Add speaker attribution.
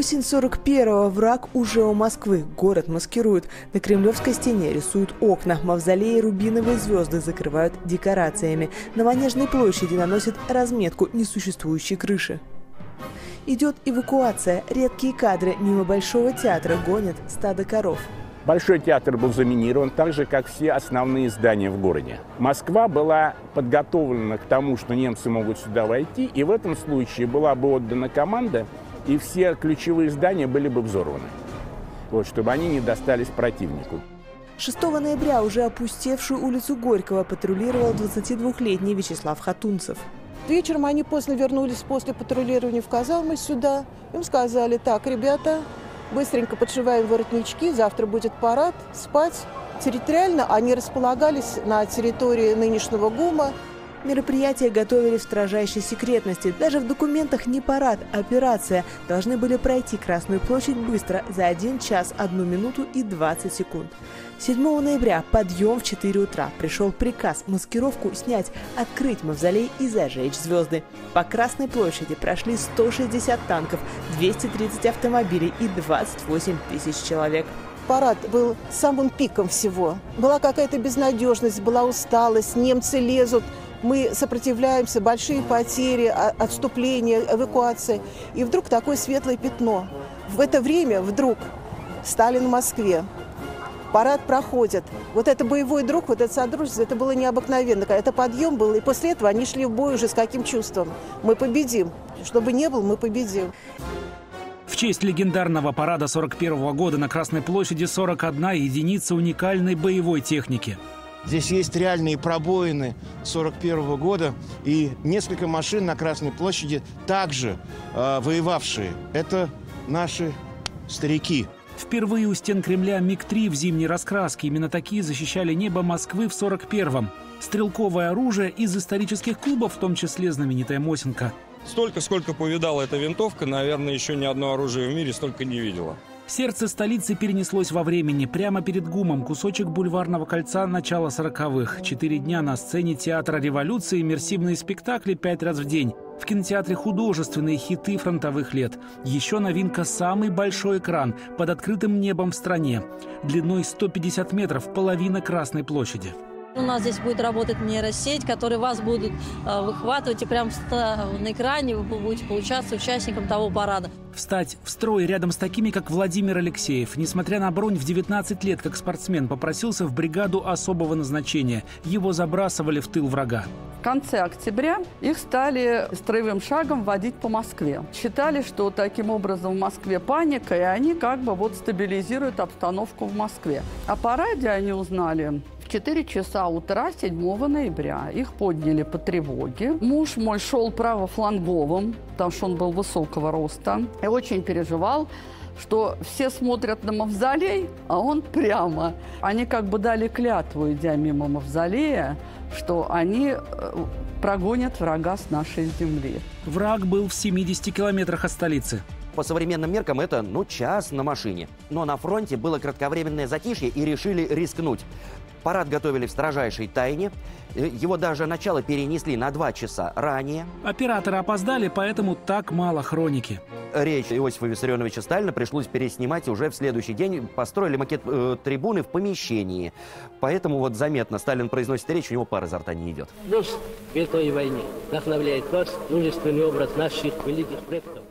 Speaker 1: Осень 41-го. Враг уже у Москвы. Город маскируют. На Кремлевской стене рисуют окна. Мавзолеи рубиновые звезды закрывают декорациями. На Манежной площади наносят разметку несуществующей крыши. Идет эвакуация. Редкие кадры. Мимо Большого театра гонят стадо коров.
Speaker 2: Большой театр был заминирован, так же, как все основные здания в городе. Москва была подготовлена к тому, что немцы могут сюда войти, и в этом случае была бы отдана команда, и все ключевые здания были бы взорваны, вот, чтобы они не достались противнику.
Speaker 1: 6 ноября уже опустевшую улицу Горького патрулировал 22-летний Вячеслав Хатунцев.
Speaker 3: Вечером они поздно вернулись после патрулирования в казармы сюда. Им сказали, так, ребята, быстренько подшиваем воротнички, завтра будет парад, спать. Территориально они располагались на территории нынешнего ГУМа.
Speaker 1: Мероприятия готовили в строжайшей секретности. Даже в документах не парад, а операция. Должны были пройти Красную площадь быстро, за 1 час, 1 минуту и 20 секунд. 7 ноября, подъем в 4 утра. Пришел приказ маскировку снять, открыть мавзолей и зажечь звезды. По Красной площади прошли 160 танков, 230 автомобилей и 28 тысяч человек
Speaker 3: парад был самым пиком всего. Была какая-то безнадежность, была усталость, немцы лезут, мы сопротивляемся, большие потери, отступление, эвакуация. И вдруг такое светлое пятно. В это время вдруг Сталин в Москве. Парад проходит. Вот это боевой друг, вот это содружество, это было необыкновенно. Это подъем был, и после этого они шли в бой уже с каким чувством? Мы победим. Чтобы не был, мы победим.
Speaker 4: Честь легендарного парада 41 года на Красной площади 41 единица уникальной боевой техники.
Speaker 5: Здесь есть реальные пробоины 41 года и несколько машин на Красной площади также э, воевавшие. Это наши старики.
Speaker 4: Впервые у стен Кремля МиГ-3 в зимней раскраске. Именно такие защищали небо Москвы в 41-м. Стрелковое оружие из исторических клубов, в том числе знаменитая Мосинка.
Speaker 6: Столько, сколько повидала эта винтовка, наверное, еще ни одно оружие в мире столько не видела.
Speaker 4: Сердце столицы перенеслось во времени. Прямо перед ГУМом кусочек бульварного кольца начала сороковых. Четыре дня на сцене театра революции, иммерсивные спектакли пять раз в день. В кинотеатре художественные хиты фронтовых лет. Еще новинка «Самый большой экран» под открытым небом в стране. Длиной 150 метров, половина Красной площади.
Speaker 7: У нас здесь будет работать нейросеть, которая вас будет э, выхватывать, и прямо на экране вы будете получаться участником того парада.
Speaker 4: Встать в строй рядом с такими, как Владимир Алексеев, несмотря на бронь в 19 лет, как спортсмен, попросился в бригаду особого назначения. Его забрасывали в тыл врага.
Speaker 8: В конце октября их стали строевым шагом водить по Москве. Считали, что таким образом в Москве паника, и они как бы вот стабилизируют обстановку в Москве. О параде они узнали 4 часа утра 7 ноября. Их подняли по тревоге. Муж мой шел правофланговым, потому что он был высокого роста. И очень переживал, что все смотрят на мавзолей, а он прямо. Они как бы дали клятву, идя мимо мавзолея, что они э, прогонят врага с нашей земли.
Speaker 4: Враг был в 70 километрах от столицы.
Speaker 9: По современным меркам это, ну, час на машине. Но на фронте было кратковременное затишье и решили рискнуть. Парад готовили в строжайшей тайне. Э, его даже начало перенесли на два часа ранее.
Speaker 4: Операторы опоздали, поэтому так мало хроники.
Speaker 9: Речь Иосифа Виссарионовича Сталина пришлось переснимать уже в следующий день. Построили макет э, трибуны в помещении. Поэтому вот заметно, Сталин произносит речь, у него пар изо рта не идет.
Speaker 10: Дух Великой войны вдохновляет вас мужественный образ наших великих предков.